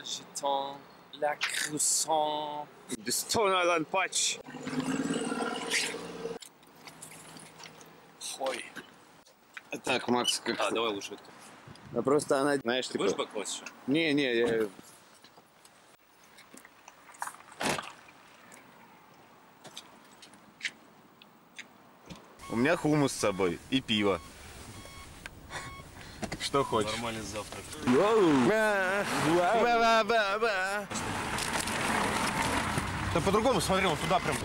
Agitons la croissant. Stone Island Patch. Ой. Так, Макс, как А, давай лучше. А просто она, знаешь, Ты типа... будешь баклать еще? Не, не, я... У меня хумус с собой и пиво. Что хочешь? Нормальный завтрак. Да по-другому смотри, вот туда прям.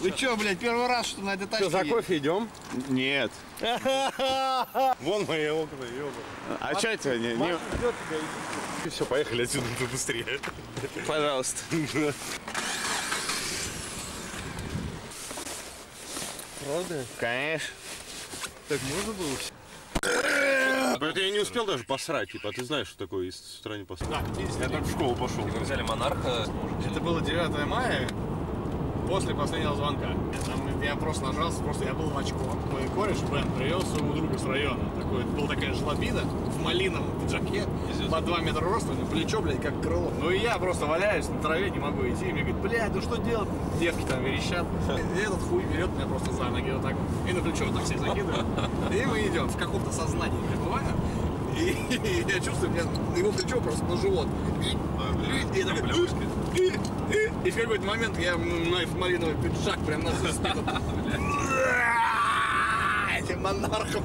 Вы чё, блядь, первый раз, что на этой тачке за едете? кофе идем? Нет. Вон мои окна, ёба. А что это? Не, не- Все, поехали отсюда быстрее. Пожалуйста. Правда? Конечно. Так можно было? Это я не успел даже посрать, типа, а ты знаешь, что такое, если с утра не посрать? Я так в школу пошел. Мы взяли монарха. Это было 9 мая, после последнего звонка. Там я просто нажался, просто я был в очко. Мой кореш Бен привез своего друга с района. Такой, была такая жлобина в малиновом пиджаке, по 2 метра роста, плечо, блядь, как крыло. Ну и я просто валяюсь на траве, не могу идти. И мне говорит, блядь, ну что делать? Девки там верещат. И этот хуй берет меня просто за ноги вот так и на плечо вот так себе закидывает. И мы идем в каком-то сознании пребывая. И, я чувствую, меня его плечо просто на живот. И, и, такой, и, и, и в какой-то момент я в малиновый пиджак прям на всю спину. Этим монархом.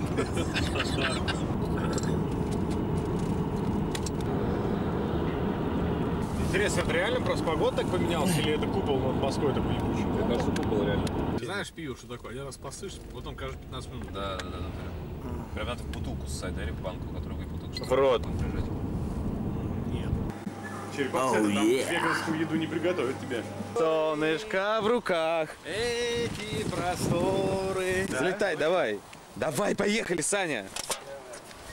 Интересно, это реально просто погода так поменялась, или это купол над Москвой такой ебучий? Мне кажется, купол реально. Знаешь, пью, что такое? Один раз посышь, потом каждые 15 минут. Да, да, да, да. Прям надо в бутылку ссать, да, или в банку, которую. В рот. Нет. Черепахцы Oh, там yeah. веганскую еду не приготовят тебе. Солнышко в руках. Эти просторы. Взлетай, давай. Давай, поехали, Саня.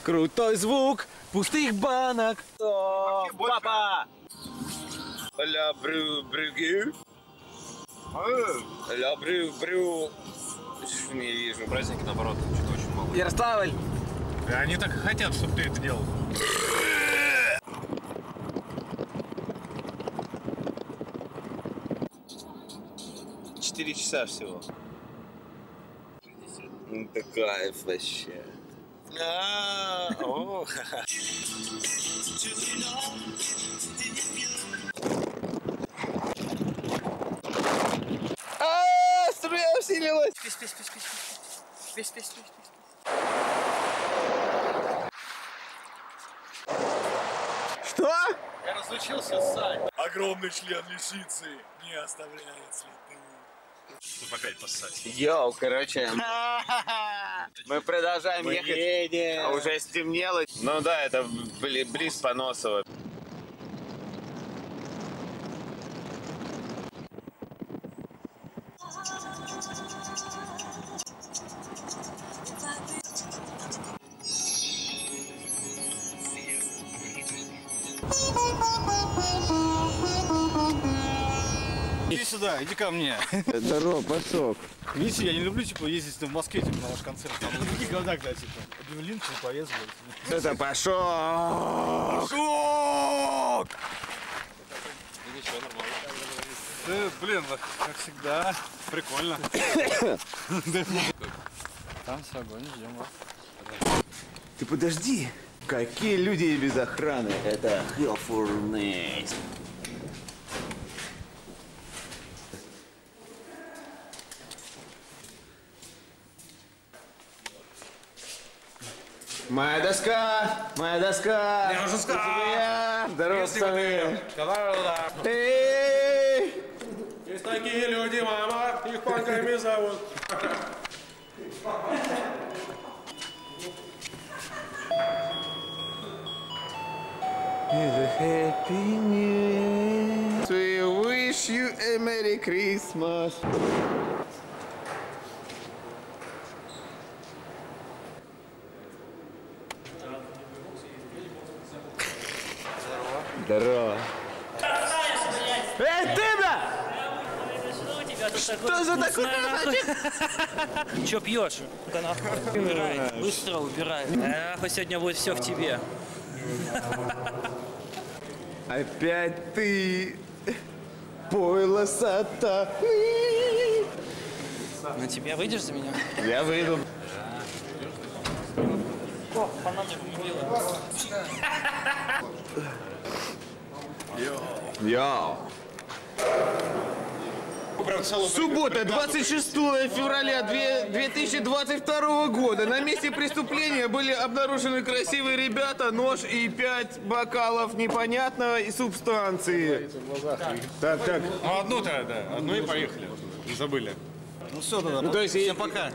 Крутой звук пустых банок. О, папа! Ля брю брюгю. Ля брю брю. Не вижу. Праздники, наоборот, что-то очень мало. Ярославль. Они так и хотят, чтобы ты это делал. Четыре часа всего. Ну, да кайф вообще. А, о, ха-ха. А, струя усилилась. Пись, пись, пись, пись, пись, пись, пись, пись, пись. Что? Я разучился ссать. Огромный член лисицы не оставляет следы. Чтобы опять поссать. Йоу, короче. Мы продолжаем Мы ехать. едем. А уже стемнело. Ну да, это бли- близ Поносова. Иди сюда, иди ко мне. Здорово, Пашок. Видите, я не люблю, типа, ездить в Москве, типа, на ваш концерт. Там такие города, когда, типа, Берлин, типа, поезд, блядь. Это Пашок. Да, блин, как всегда, прикольно. Там все, огонь, ждем вас. Ты подожди. Какие люди без охраны? Это Hellfurnace. Моя доска, моя доска. Я уже сказал. Здорово, пацаны. Эй! Есть такие люди, мама, их панками зовут. It's a happy new year. We wish you a Merry Christmas. Здорово. Эй, ты, бля! Что за такой Че пьешь? Убирай, быстро убирай. Нахуй сегодня будет все в тебе. Опять ты, пойло сатаны. На тебя выйдешь за меня? Я выйду. О, фанатов делаю. Йоу. Суббота, 26 февраля две- 2022 года. На месте преступления были обнаружены красивые ребята, нож и пять бокалов непонятной субстанции. Так, так. Ну, одну-то, да, одну и поехали. Не забыли. Ну все, тогда. Ну, то есть, Всем пока.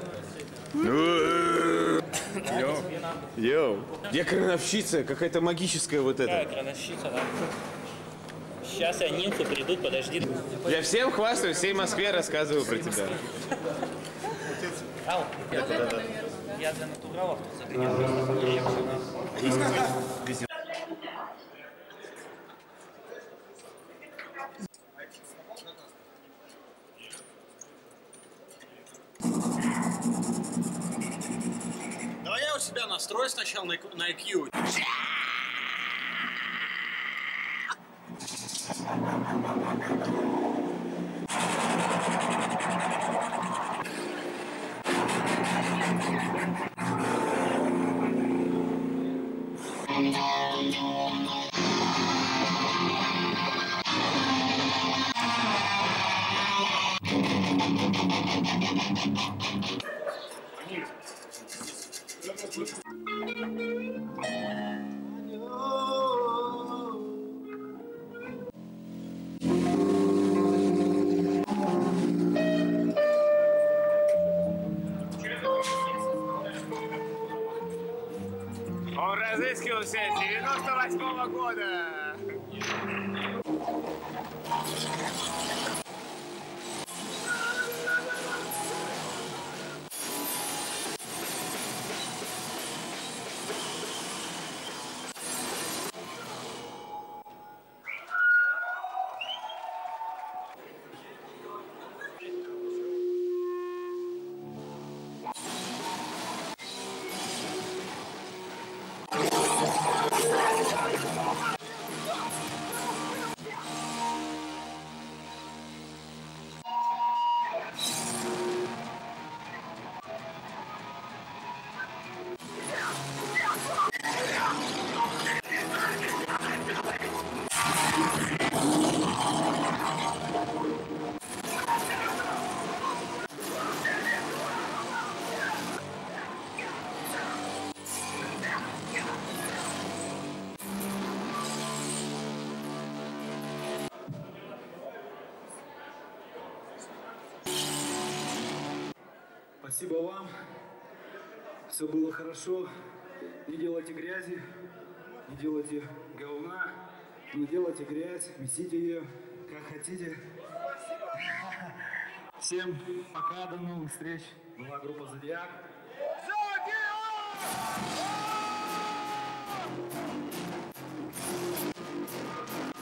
Йоу. Я крановщица, какая-то магическая вот Да, эта. крановщица, да. Сейчас я нимфы придут, подожди. Я всем хвастаюсь, всей Москве рассказываю про тебя. Ау, я, я для натуралов тут загонял просто реакцию на... Давай я у себя настрой сначала на, на IQ. Спасибо вам. Все было хорошо. Не делайте грязи, не делайте говна, не делайте грязь, месите ее как хотите. Всем пока, до новых встреч. Была группа Зодиак. Thank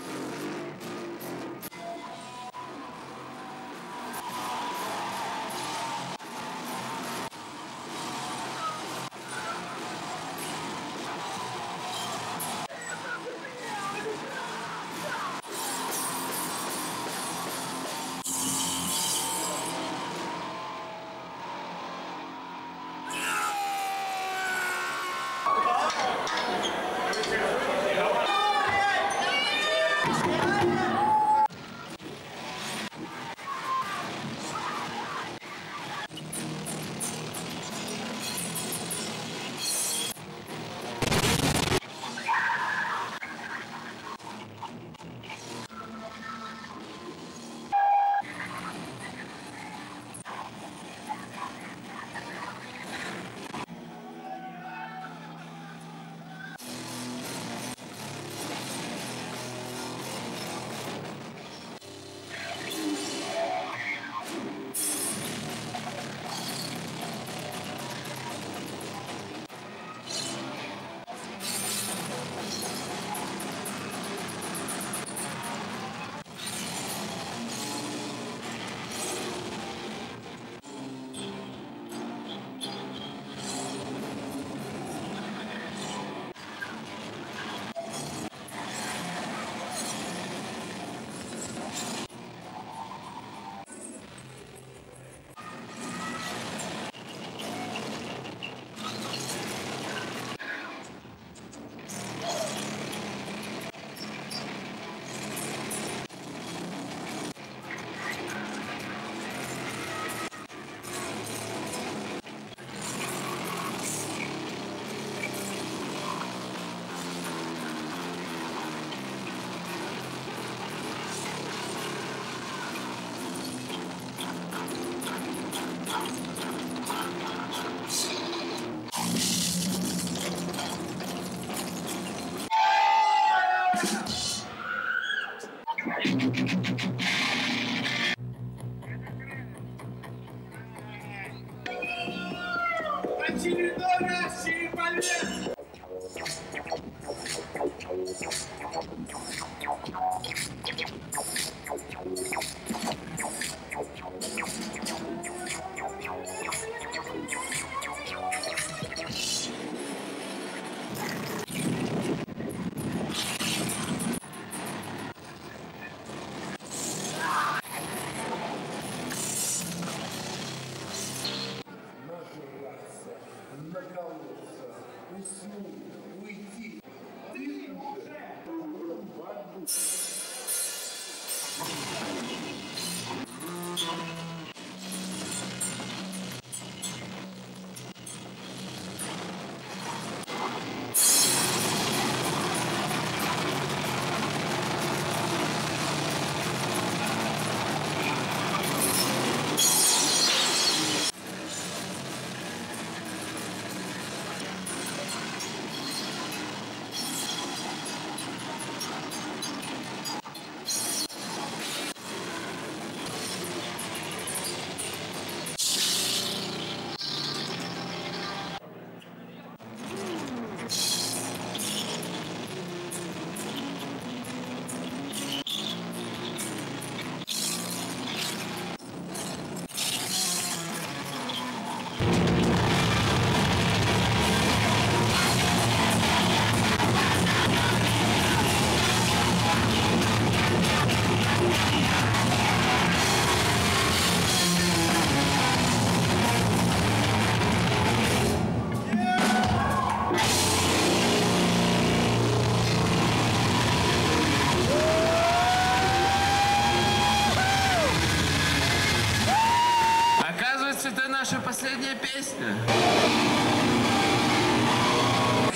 Последняя песня.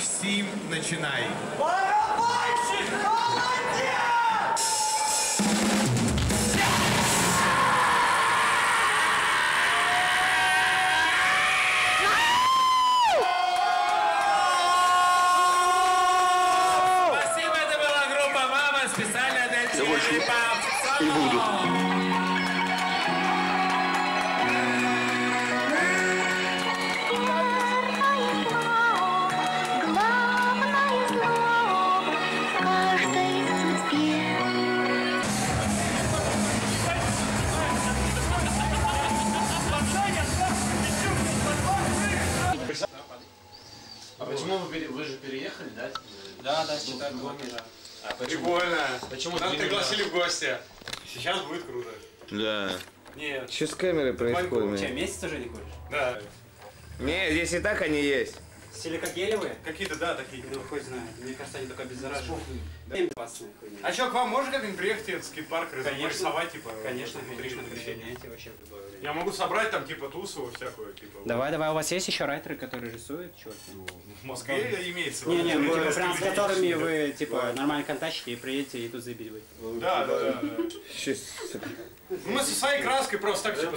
Сим, начинай. Мира. Прикольно. Почему две пригласили в гости. Сейчас будет круто. Да. Нет. Что с камерой происходит? Че, месяц уже не куришь? Да. Не, здесь и так они есть. Силикогелевые? Какие-то, да, такие. Ну, хоть знает. Мне кажется, они только обеззараживают. Да. А что, к вам можно как-нибудь приехать в скейт-парк, Конечно. рисовать, типа? Конечно, конечно, вообще в любое время. Я могу собрать там, типа, тусу всякую, типа. Давай, давай, у вас есть еще райтеры, которые рисуют, чуваки? В Москве имеется. Не, не, Ну, вы типа, прям с которыми вы, типа, нормально контактите и приедете и тут заебить будете. Да, да, да. Ну, Мы со своей краской просто так, типа,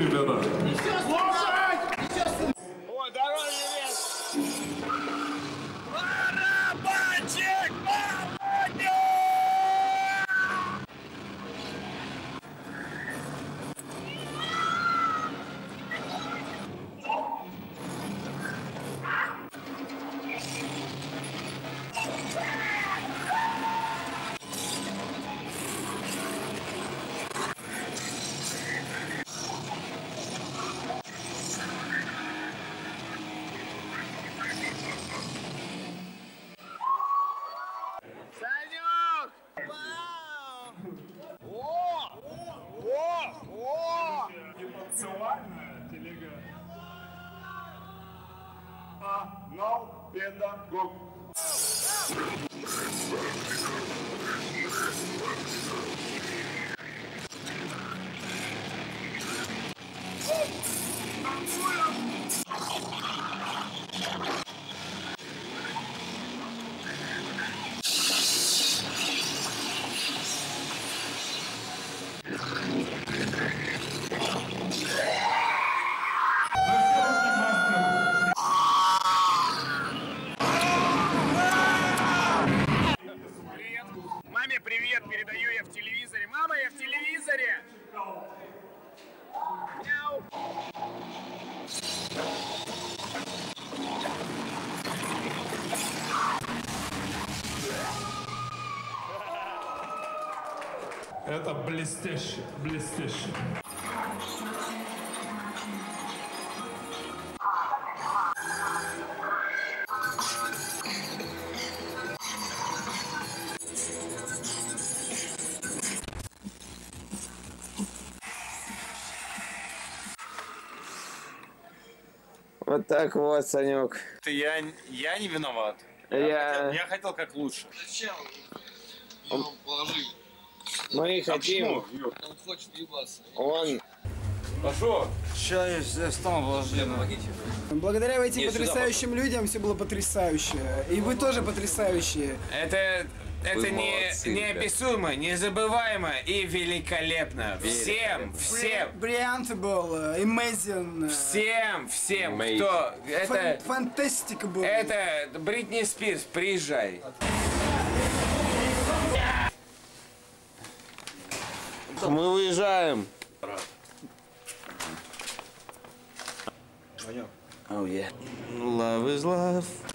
Ливермана. Блестяще, блестяще. Вот так вот, Санек. Ты я, я не виноват. Я... Я хотел как лучше. Зачем? Его положи. Мы хотим... Он хочет ебаться. Он... Пошел. Сейчас я стану положение. Благодаря этим Нет, сюда потрясающим людям все было потрясающе. И вы тоже потрясающие. Это... Это Вы не, молодцы, неописуемо, незабываемо и великолепно. Всем, всем, Бриллианты был, amazing. всем, всем, Amazing. кто... Это... Фан- Фантастика был. Это Бритни Спирс, приезжай. Мы выезжаем. Oh yeah. Love is love.